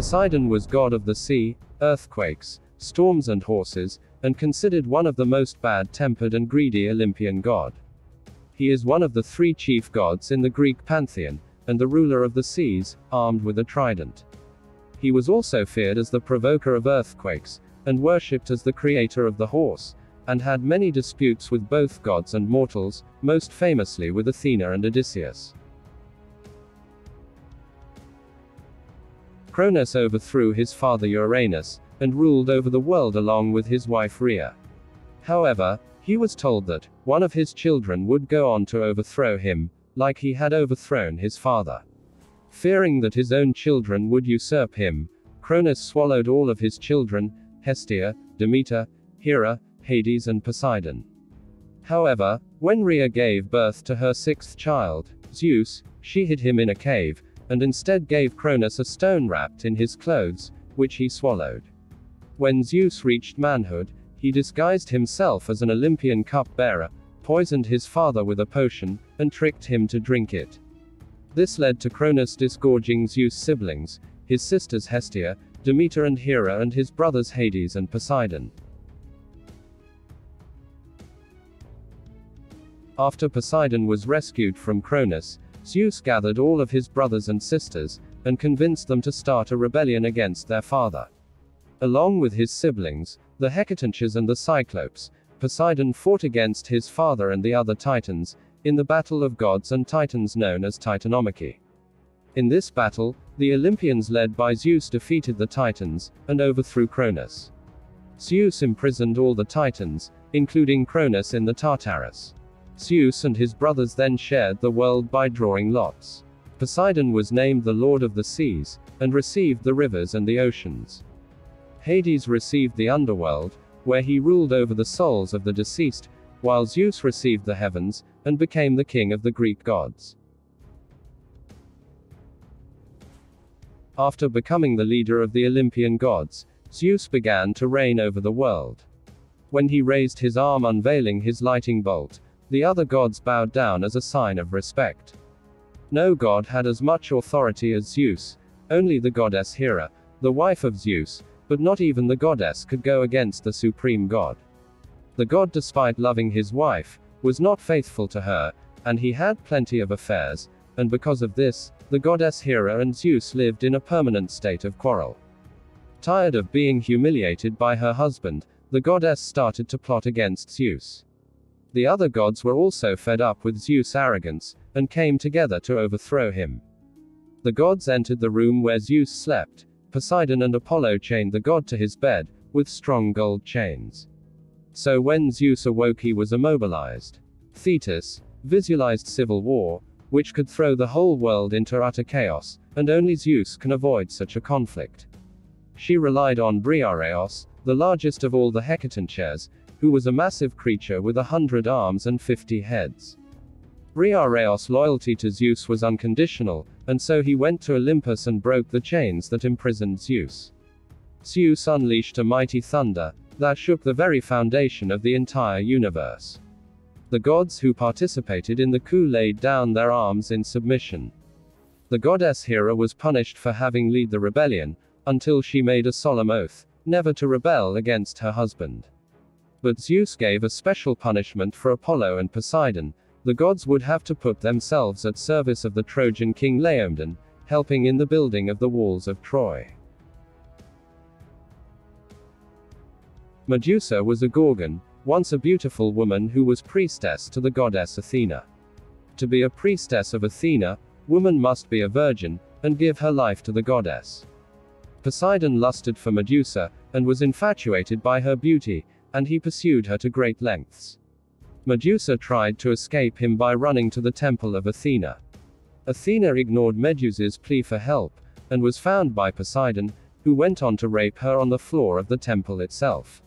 Poseidon was god of the sea, earthquakes, storms and horses, and considered one of the most bad-tempered and greedy Olympian god. He is one of the three chief gods in the Greek pantheon, and the ruler of the seas, armed with a trident. He was also feared as the provoker of earthquakes, and worshipped as the creator of the horse, and had many disputes with both gods and mortals, most famously with Athena and Odysseus. Cronus overthrew his father Uranus, and ruled over the world along with his wife Rhea. However, he was told that, one of his children would go on to overthrow him, like he had overthrown his father. Fearing that his own children would usurp him, Cronus swallowed all of his children, Hestia, Demeter, Hera, Hades and Poseidon. However, when Rhea gave birth to her sixth child, Zeus, she hid him in a cave, and instead gave Cronus a stone wrapped in his clothes, which he swallowed. When Zeus reached manhood, he disguised himself as an Olympian cup-bearer, poisoned his father with a potion, and tricked him to drink it. This led to Cronus disgorging Zeus' siblings, his sisters Hestia, Demeter and Hera and his brothers Hades and Poseidon. After Poseidon was rescued from Cronus, Zeus gathered all of his brothers and sisters, and convinced them to start a rebellion against their father. Along with his siblings, the Hecatoncheires and the Cyclopes, Poseidon fought against his father and the other Titans, in the battle of gods and Titans known as Titanomachy. In this battle, the Olympians led by Zeus defeated the Titans, and overthrew Cronus. Zeus imprisoned all the Titans, including Cronus in the Tartarus. Zeus and his brothers then shared the world by drawing lots. Poseidon was named the Lord of the Seas, and received the rivers and the oceans. Hades received the underworld, where he ruled over the souls of the deceased, while Zeus received the heavens, and became the king of the Greek gods. After becoming the leader of the Olympian gods, Zeus began to reign over the world. When he raised his arm unveiling his lighting bolt, the other gods bowed down as a sign of respect. No god had as much authority as Zeus, only the goddess Hera, the wife of Zeus, but not even the goddess could go against the supreme god. The god, despite loving his wife, was not faithful to her, and he had plenty of affairs, and because of this, the goddess Hera and Zeus lived in a permanent state of quarrel. Tired of being humiliated by her husband, the goddess started to plot against Zeus. The other gods were also fed up with Zeus' arrogance, and came together to overthrow him. The gods entered the room where Zeus slept, Poseidon and Apollo chained the god to his bed, with strong gold chains. So when Zeus awoke, he was immobilized. Thetis visualized civil war, which could throw the whole world into utter chaos, and only Zeus can avoid such a conflict. She relied on Briareos, the largest of all the Hecatoncheires, who was a massive creature with a hundred arms and fifty heads. Briareos' loyalty to Zeus was unconditional, and so he went to Olympus and broke the chains that imprisoned Zeus. Zeus unleashed a mighty thunder, that shook the very foundation of the entire universe. The gods who participated in the coup laid down their arms in submission. The goddess Hera was punished for having led the rebellion, until she made a solemn oath, never to rebel against her husband. But Zeus gave a special punishment for Apollo and Poseidon, the gods would have to put themselves at service of the Trojan king Laomedon, helping in the building of the walls of Troy. Medusa was a Gorgon, once a beautiful woman who was priestess to the goddess Athena. To be a priestess of Athena, woman must be a virgin, and give her life to the goddess. Poseidon lusted for Medusa, and was infatuated by her beauty, and he pursued her to great lengths. Medusa tried to escape him by running to the temple of Athena. Athena ignored Medusa's plea for help, and was found by Poseidon, who went on to rape her on the floor of the temple itself.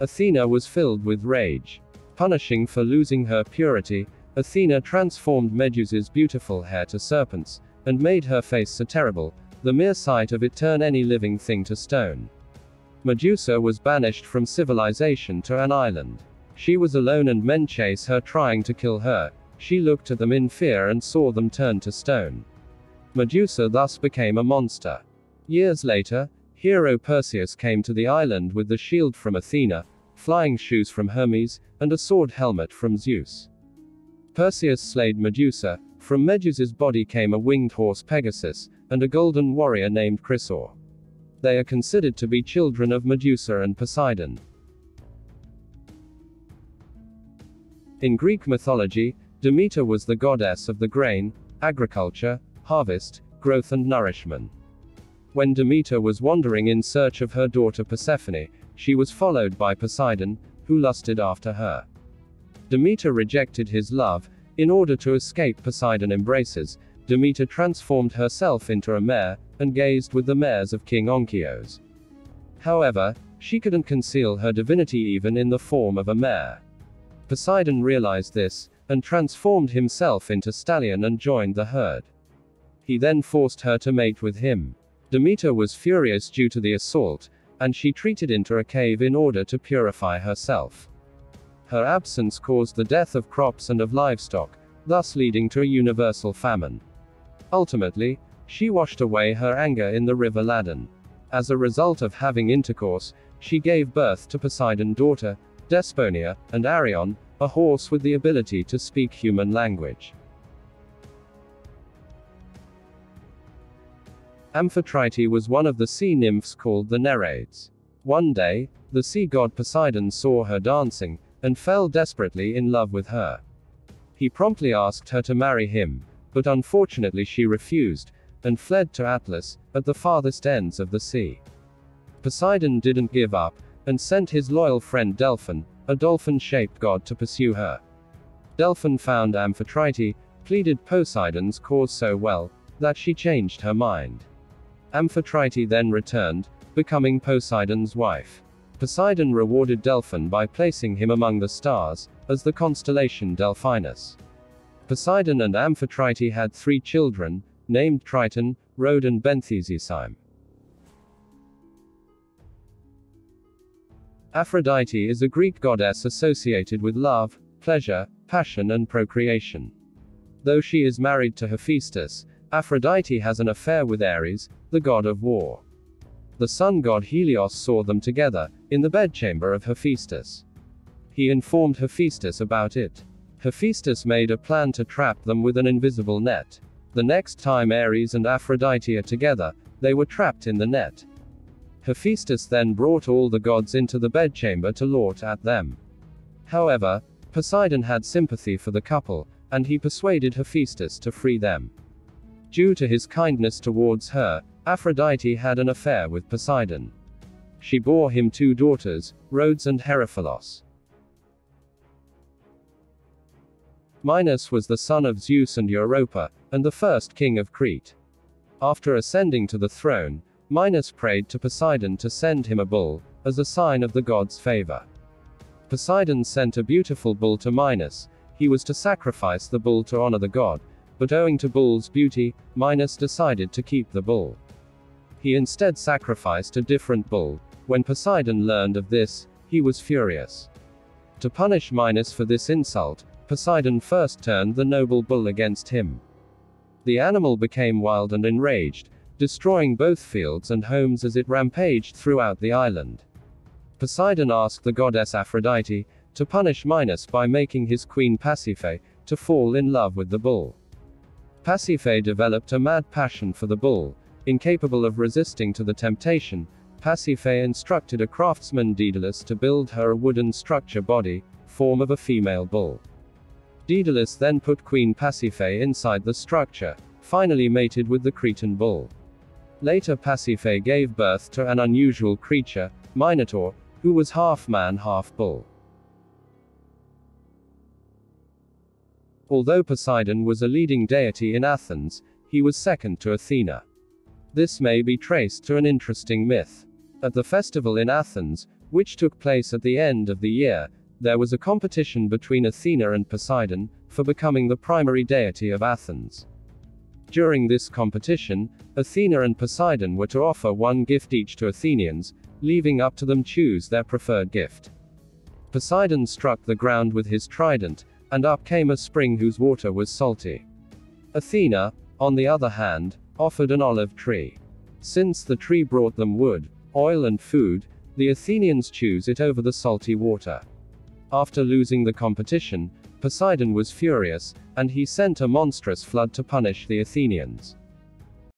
Athena was filled with rage. Punishing for losing her purity, Athena transformed Medusa's beautiful hair to serpents, and made her face so terrible, the mere sight of it turned any living thing to stone. Medusa was banished from civilization to an island. She was alone and men chase her trying to kill her. She looked at them in fear and saw them turn to stone. Medusa thus became a monster. Years later, hero Perseus came to the island with the shield from Athena, flying shoes from Hermes, and a sword helmet from Zeus. Perseus slayed Medusa, from Medusa's body came a winged horse Pegasus, and a golden warrior named Chrysaor. They are considered to be children of Medusa and Poseidon. In Greek mythology, Demeter was the goddess of the grain, agriculture, harvest, growth and nourishment. When Demeter was wandering in search of her daughter Persephone, she was followed by Poseidon, who lusted after her. Demeter rejected his love, in order to escape Poseidon embraces, Demeter transformed herself into a mare, and gazed with the mares of King Onkeos. However, she couldn't conceal her divinity even in the form of a mare. Poseidon realized this, and transformed himself into stallion and joined the herd. He then forced her to mate with him. Demeter was furious due to the assault, and she retreated into a cave in order to purify herself. Her absence caused the death of crops and of livestock, thus leading to a universal famine. Ultimately, she washed away her anger in the river Ladon. As a result of having intercourse, she gave birth to Poseidon's daughter, Despoina, and Arion, a horse with the ability to speak human language. Amphitrite was one of the sea nymphs called the Nereids. One day, the sea god Poseidon saw her dancing, and fell desperately in love with her. He promptly asked her to marry him, but unfortunately she refused, and fled to Atlas, at the farthest ends of the sea. Poseidon didn't give up, and sent his loyal friend Delphin, a dolphin-shaped god to pursue her. Delphin found Amphitrite, pleaded Poseidon's cause so well, that she changed her mind. Amphitrite then returned, becoming Poseidon's wife. Poseidon rewarded Delphin by placing him among the stars, as the constellation Delphinus. Poseidon and Amphitrite had three children, named Triton, Rhode and Benthesiocyme. Aphrodite is a Greek goddess associated with love, pleasure, passion and procreation. Though she is married to Hephaestus, Aphrodite has an affair with Ares, the god of war. The sun god Helios saw them together, in the bedchamber of Hephaestus. He informed Hephaestus about it. Hephaestus made a plan to trap them with an invisible net. The next time Ares and Aphrodite are together, they were trapped in the net. Hephaestus then brought all the gods into the bedchamber to lord at them. However, Poseidon had sympathy for the couple, and he persuaded Hephaestus to free them. Due to his kindness towards her, Aphrodite had an affair with Poseidon. She bore him two daughters, Rhodes and Heriphilos. Minos was the son of Zeus and Europa, and the first king of Crete. After ascending to the throne, Minos prayed to Poseidon to send him a bull, as a sign of the god's favor. Poseidon sent a beautiful bull to Minos, he was to sacrifice the bull to honor the god, but owing to Bull's beauty, Minos decided to keep the bull. He instead sacrificed a different bull. When Poseidon learned of this, he was furious. To punish Minos for this insult, Poseidon first turned the noble bull against him. The animal became wild and enraged, destroying both fields and homes as it rampaged throughout the island. Poseidon asked the goddess Aphrodite to punish Minos by making his queen Pasiphae to fall in love with the bull. Pasiphae developed a mad passion for the bull. Incapable of resisting to the temptation, Pasiphae instructed a craftsman Daedalus to build her a wooden structure body, form of a female bull. Daedalus then put Queen Pasiphae inside the structure, finally mated with the Cretan bull. Later Pasiphae gave birth to an unusual creature, Minotaur, who was half man half bull. Although Poseidon was a leading deity in Athens, he was second to Athena. This may be traced to an interesting myth. At the festival in Athens, which took place at the end of the year, there was a competition between Athena and Poseidon, for becoming the primary deity of Athens. During this competition, Athena and Poseidon were to offer one gift each to Athenians, leaving up to them choose their preferred gift. Poseidon struck the ground with his trident, and up came a spring whose water was salty. Athena, on the other hand, offered an olive tree. Since the tree brought them wood, oil, and food, the Athenians choose it over the salty water. After losing the competition, Poseidon was furious, and he sent a monstrous flood to punish the Athenians.